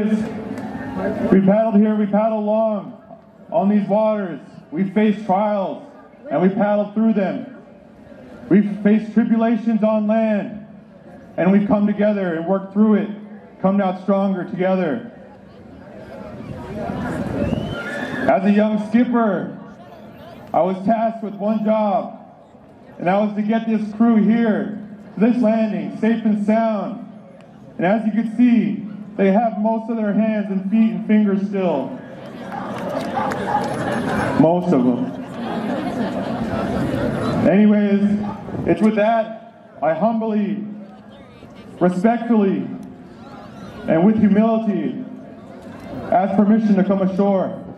We paddled here, we paddled long on these waters. We faced trials and we paddled through them. We've faced tribulations on land and we've come together and worked through it, come out stronger together. As a young skipper, I was tasked with one job, and that was to get this crew here to this landing safe and sound. And as you can see, they have most of their hands and feet and fingers still. Most of them. Anyways, it's with that I humbly, respectfully, and with humility ask permission to come ashore.